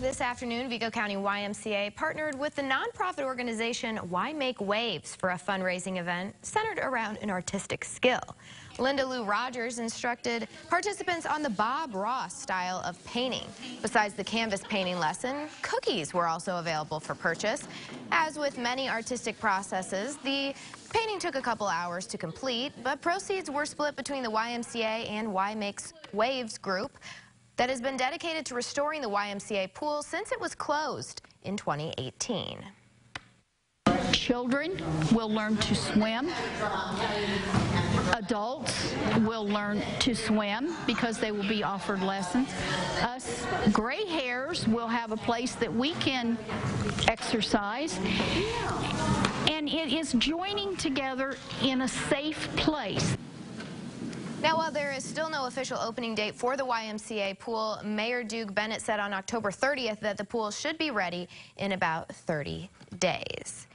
This afternoon, Vigo County YMCA partnered with the nonprofit organization Y Make Waves for a fundraising event centered around an artistic skill. Linda Lou Rogers instructed participants on the Bob Ross style of painting. Besides the canvas painting lesson, cookies were also available for purchase. As with many artistic processes, the painting took a couple hours to complete, but proceeds were split between the YMCA and Y Makes Waves group that has been dedicated to restoring the YMCA pool since it was closed in 2018. Children will learn to swim. Adults will learn to swim because they will be offered lessons. Us gray hairs will have a place that we can exercise. And it is joining together in a safe place. Now, while there is still no official opening date for the YMCA pool, Mayor Duke Bennett said on October 30th that the pool should be ready in about 30 days.